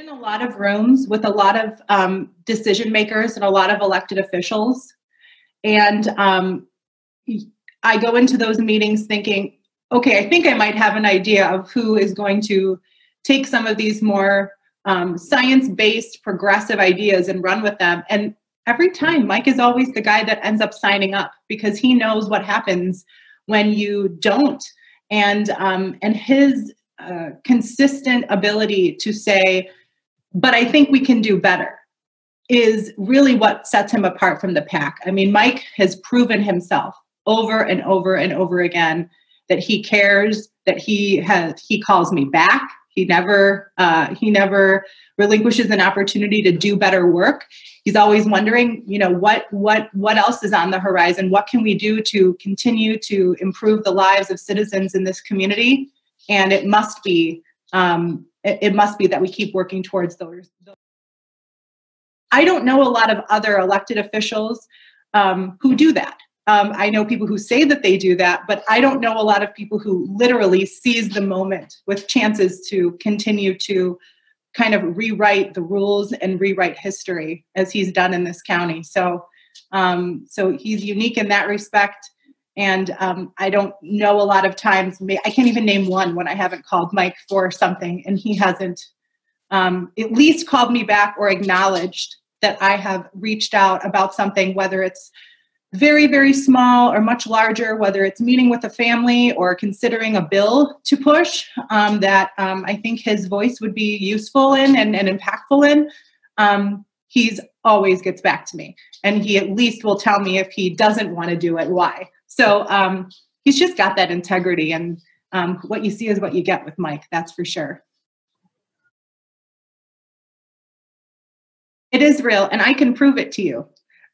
in a lot of rooms with a lot of um, decision makers and a lot of elected officials. And um, I go into those meetings thinking, okay, I think I might have an idea of who is going to take some of these more um, science based progressive ideas and run with them. And every time, Mike is always the guy that ends up signing up because he knows what happens when you don't. And um, and his uh, consistent ability to say, but I think we can do better is really what sets him apart from the pack. I mean, Mike has proven himself over and over and over again that he cares, that he has he calls me back. He never uh, he never relinquishes an opportunity to do better work. He's always wondering, you know, what what what else is on the horizon? What can we do to continue to improve the lives of citizens in this community? And it must be um, it, it must be that we keep working towards those. I don't know a lot of other elected officials um, who do that. Um, I know people who say that they do that, but I don't know a lot of people who literally seize the moment with chances to continue to kind of rewrite the rules and rewrite history as he's done in this county. So, um, so he's unique in that respect. And um, I don't know a lot of times, I can't even name one when I haven't called Mike for something and he hasn't um, at least called me back or acknowledged that I have reached out about something, whether it's very, very small or much larger, whether it's meeting with a family or considering a bill to push um, that um, I think his voice would be useful in and, and impactful in, um, he's always gets back to me. And he at least will tell me if he doesn't want to do it, why. So um, he's just got that integrity. And um, what you see is what you get with Mike, that's for sure. It is real, and I can prove it to you.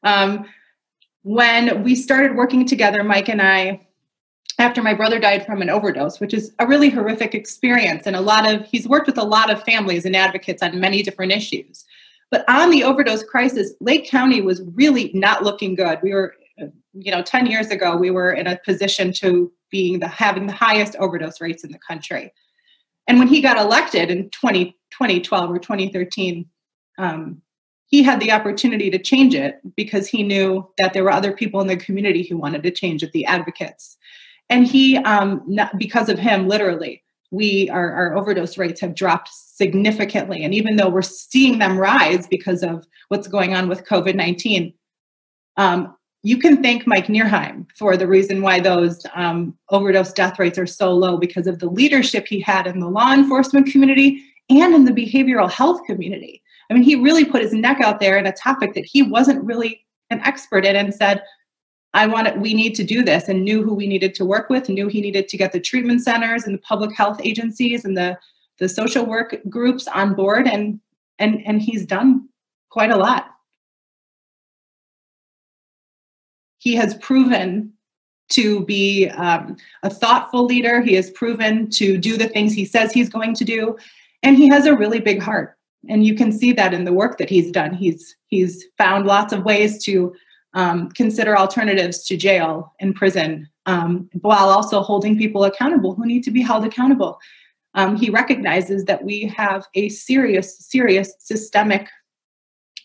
Um, when we started working together, Mike and I, after my brother died from an overdose, which is a really horrific experience, and a lot of he's worked with a lot of families and advocates on many different issues. But on the overdose crisis, Lake County was really not looking good. We were, you know, 10 years ago, we were in a position to being the having the highest overdose rates in the country. And when he got elected in 20, 2012 or 2013, um, he had the opportunity to change it because he knew that there were other people in the community who wanted to change it, the advocates. And he, um, not, because of him, literally, we our, our overdose rates have dropped significantly. And even though we're seeing them rise because of what's going on with COVID 19, um, you can thank Mike Nerheim for the reason why those um, overdose death rates are so low because of the leadership he had in the law enforcement community and in the behavioral health community. I mean, he really put his neck out there in a topic that he wasn't really an expert in and said, I want it, we need to do this and knew who we needed to work with, knew he needed to get the treatment centers and the public health agencies and the, the social work groups on board and and and he's done quite a lot. He has proven to be um, a thoughtful leader. He has proven to do the things he says he's going to do. And he has a really big heart and you can see that in the work that he's done. He's he's found lots of ways to um, consider alternatives to jail and prison, um, while also holding people accountable who need to be held accountable. Um, he recognizes that we have a serious, serious systemic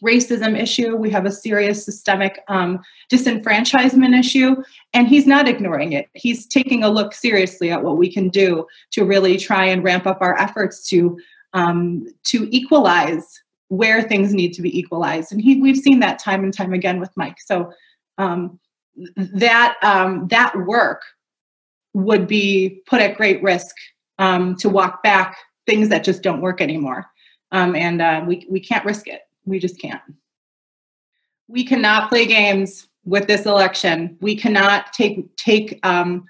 racism issue. We have a serious systemic um, disenfranchisement issue, and he's not ignoring it. He's taking a look seriously at what we can do to really try and ramp up our efforts to um, to equalize where things need to be equalized. And he, we've seen that time and time again with Mike. So um, that um, that work would be put at great risk um, to walk back things that just don't work anymore. Um, and uh, we, we can't risk it. We just can't. We cannot play games with this election. We cannot take take um,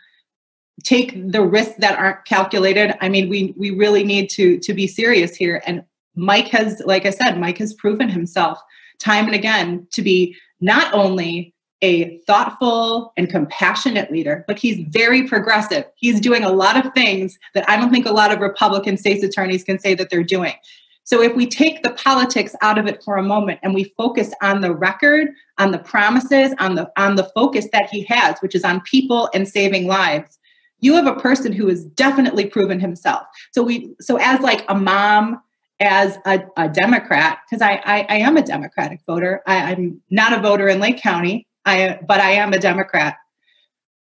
take the risks that aren't calculated. I mean, we we really need to to be serious here. And Mike has, like I said, Mike has proven himself time and again to be not only a thoughtful and compassionate leader, but he's very progressive. He's doing a lot of things that I don't think a lot of Republican states attorneys can say that they're doing. So if we take the politics out of it for a moment and we focus on the record, on the promises, on the on the focus that he has, which is on people and saving lives, you have a person who has definitely proven himself. So we so as like a mom as a, a Democrat, because I, I, I, am a Democratic voter. I, am not a voter in Lake County, I, but I am a Democrat.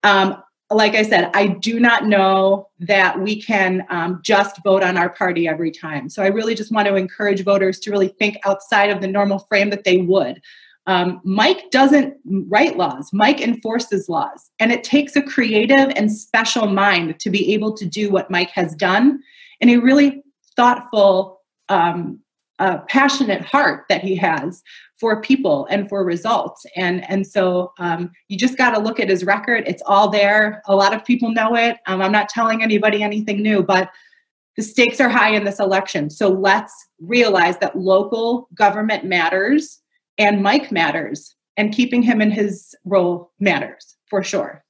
Um, like I said, I do not know that we can um, just vote on our party every time. So I really just want to encourage voters to really think outside of the normal frame that they would. Um, Mike doesn't write laws, Mike enforces laws. And it takes a creative and special mind to be able to do what Mike has done in a really thoughtful, um, uh, passionate heart that he has for people and for results. And, and so um, you just got to look at his record. It's all there. A lot of people know it. Um, I'm not telling anybody anything new, but the stakes are high in this election. So let's realize that local government matters and Mike matters, and keeping him in his role matters for sure.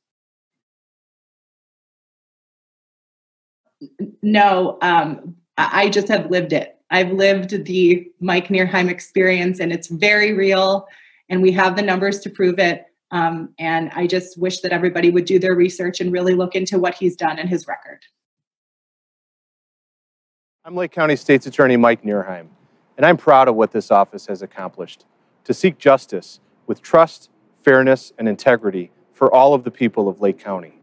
No, um, I just have lived it. I've lived the Mike Nerheim experience, and it's very real, and we have the numbers to prove it. Um, and I just wish that everybody would do their research and really look into what he's done and his record. I'm Lake County State's Attorney Mike Nerheim, and I'm proud of what this office has accomplished to seek justice with trust, fairness, and integrity for all of the people of Lake County.